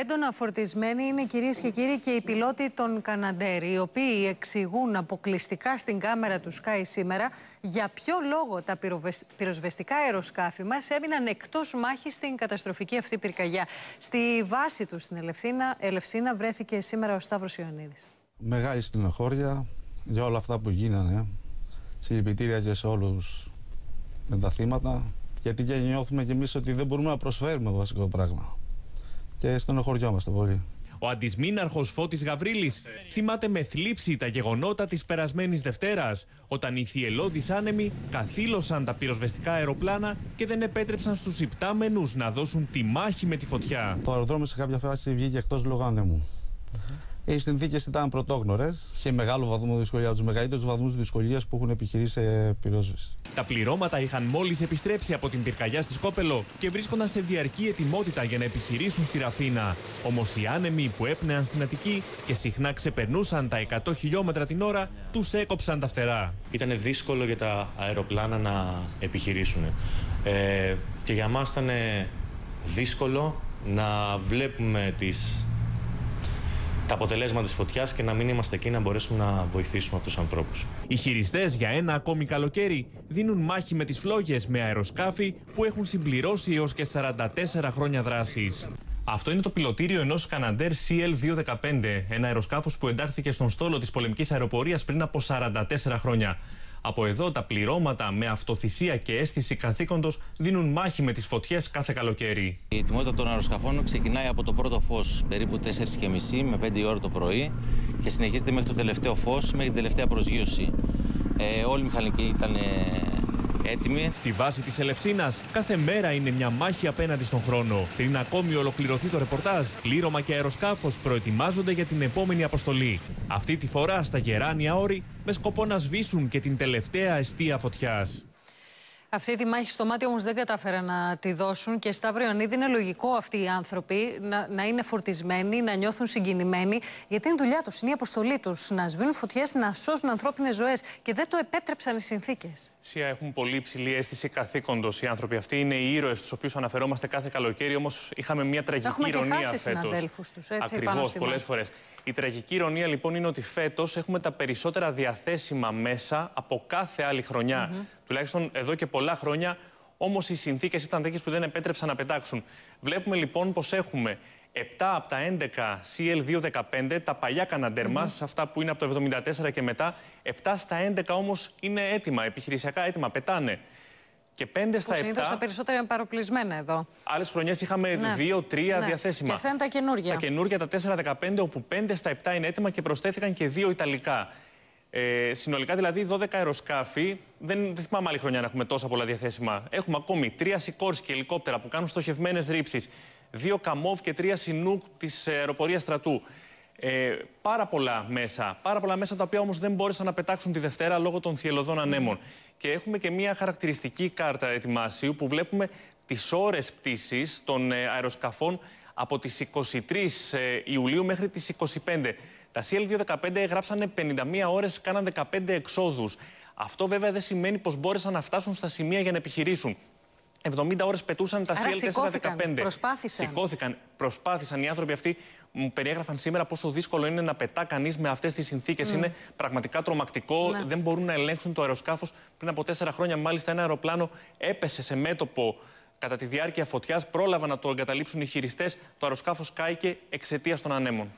Έντονα φορτισμένοι είναι κυρίες και κύριοι και οι πιλότοι των Καναντέρ, οι οποίοι εξηγούν αποκλειστικά στην κάμερα του Sky σήμερα για ποιο λόγο τα πυροσβεστικά αεροσκάφη μας έμειναν εκτός μάχης στην καταστροφική αυτή πυρκαγιά. Στη βάση τους στην Ελευσίνα, Ελευσίνα βρέθηκε σήμερα ο Σταύρος Ιωαννίδης. Μεγάλη στενοχώρια για όλα αυτά που γίνανε. Συλληπιτήρια και σε όλους με τα θύματα. Γιατί και νιώθουμε κι εμείς ότι δεν μπορούμε να προσφέρουμε το βασικό πράγμα και στενοχωριόμαστε πολύ. Ο αντισμήναρχος Φώτης Γαβρίλης θυμάται με θλίψη τα γεγονότα της περασμένης Δευτέρας, όταν οι θυελώδεις άνεμοι καθήλωσαν τα πυροσβεστικά αεροπλάνα και δεν επέτρεψαν στους υπτάμενους να δώσουν τη μάχη με τη φωτιά. Το αεροδρόμιος σε κάποια φάση βγήκε εκτός λόγω άνεμου. Οι συνθήκες ήταν πρωτόγνωρες. Είχε μεγάλο βαθμό δυσκολίας, από τους μεγαλύτερους βαθμούς δυσκολίας που έχουν επιχειρήσει πυρόσβεση. Τα πληρώματα είχαν μόλις επιστρέψει από την πυρκαγιά στη Σκόπελο και βρίσκονταν σε διαρκή ετοιμότητα για να επιχειρήσουν στη Ραφίνα. Όμως οι άνεμοι που έπνεαν στην Αττική και συχνά ξεπερνούσαν τα 100 χιλιόμετρα την ώρα, τους έκοψαν τα φτερά. Ήταν δύσκολο για τα αεροπλάνα να επιχειρήσουν. Ε, και για μας ήταν δύσκολο να βλέπουμε τις τα αποτελέσματα της φωτιάς και να μην είμαστε εκεί να μπορέσουμε να βοηθήσουμε αυτούς τους ανθρώπους. Οι χειριστές για ένα ακόμη καλοκαίρι δίνουν μάχη με τις φλόγες με αεροσκάφη που έχουν συμπληρώσει έως και 44 χρόνια δράσης. Αυτό είναι το πιλωτήριο ενός Canadair CL-215, ένα αεροσκάφος που εντάχθηκε στον στόλο της πολεμικής αεροπορίας πριν από 44 χρόνια. Από εδώ τα πληρώματα με αυτοθυσία και αίσθηση καθήκοντος δίνουν μάχη με τις φωτιές κάθε καλοκαίρι. Η ετοιμότητα των αεροσκαφών ξεκινάει από το πρώτο φως περίπου 4.30 με 5 ώρα το πρωί και συνεχίζεται μέχρι το τελευταίο φως, μέχρι την τελευταία προσγείωση. Ε, όλοι οι μηχανικοί ήταν έτοιμοι. Στη βάση της Ελευσίνας, κάθε μέρα είναι μια μάχη απέναντι στον χρόνο. Πριν ακόμη ολοκληρωθεί το ρεπορτάζ, πλήρωμα και αεροσκάφος προετοιμάζονται για την επόμενη αποστολή. Αυτή τη φορά στα γεράνια όρη, με σκοπό να σβήσουν και την τελευταία αιστεία φωτιάς. Αυτή τη μάχη στο μάτι όμως δεν κατάφεραν να τη δώσουν και Σταύρο Ιωαννίδη είναι λογικό αυτοί οι άνθρωποι να, να είναι φορτισμένοι, να νιώθουν συγκινημένοι, γιατί είναι δουλειά τους, είναι η αποστολή τους. Να σβήνουν φωτιέ, να σώσουν ανθρώπινες ζωές και δεν το επέτρεψαν οι συνθήκες. Σία έχουν πολύ υψηλή αίσθηση καθήκοντος οι άνθρωποι αυτοί. Είναι οι ήρωες τους οποίους αναφερόμαστε κάθε καλοκαίρι, όμως είχαμε μια τραγική έχουμε ηρωνία φέτος. Ακριβώς, πολλές φορές. Η τραγική ηρωνία λοιπόν είναι ότι φέτος έχουμε τα περισσότερα διαθέσιμα μέσα από κάθε άλλη χρονιά. Mm -hmm. Τουλάχιστον εδώ και πολλά χρόνια. Όμως οι συνθήκες ήταν τέτοιες που δεν επέτρεψαν να πετάξουν. Βλέπουμε λοιπόν πως έχουμε 7 από τα 11 CL215, τα παλιά καναντέρ mm αυτά που είναι από το 74 και μετά. 7 στα 11 όμως είναι έτοιμα, επιχειρησιακά έτοιμα, πετάνε. Και 5 στα 7. Συνήθως τα περισσότερα είναι παροπλισμένα εδώ. Άλλες χρονιές είχαμε 2-3 ναι. ναι. διαθέσιμα. Και αυτά είναι τα καινούργια. Τα καινούργια, τα 4-15, όπου 5 στα 7 είναι έτοιμα και προσθέθηκαν και 2 Ιταλικά. Ε, συνολικά δηλαδή 12 αεροσκάφη. Δεν, δεν θυμάμαι άλλη χρονιά να έχουμε τόσα πολλά διαθέσιμα. Έχουμε ακόμη 3 Σικόρσκι ελικόπτερα που κάνουν στοχευμένες ρήψεις. 2 Καμόβ και 3 Σινούκ της αεροπορίας στρατού. Ε, πάρα πολλά μέσα. Πάρα πολλά μέσα τα οποία όμως δεν μπόρεσαν να πετάξουν τη Δευτέρα λόγω των θυελωδών ανέμων. Και έχουμε και μια χαρακτηριστική κάρτα ετοιμάσιου που βλέπουμε τις ώρες πτήσης των ε, αεροσκαφών από τις 23 ε, Ιουλίου μέχρι τις 25. Τα CL215 γράψανε 51 ώρες, κάναν 15 εξόδους. Αυτό βέβαια δεν σημαίνει πως μπόρεσαν να φτάσουν στα σημεία για να επιχειρήσουν. 70 ώρες πετούσαν τα CL415. Προσπάθησαν. Σηκώθηκαν, προσπάθησαν. Οι άνθρωποι αυτοί μου περιέγραφαν σήμερα πόσο δύσκολο είναι να πετά κανείς με αυτές τις συνθήκες. Mm. Είναι πραγματικά τρομακτικό. Ναι. Δεν μπορούν να ελέγξουν το αεροσκάφος. Πριν από τέσσερα χρόνια, μάλιστα, ένα αεροπλάνο έπεσε σε μέτωπο κατά τη διάρκεια φωτιάς. Πρόλαβαν να το εγκαταλείψουν οι χειριστές. Το αεροσκάφος κάηκε εξαιτίας των ανέμων.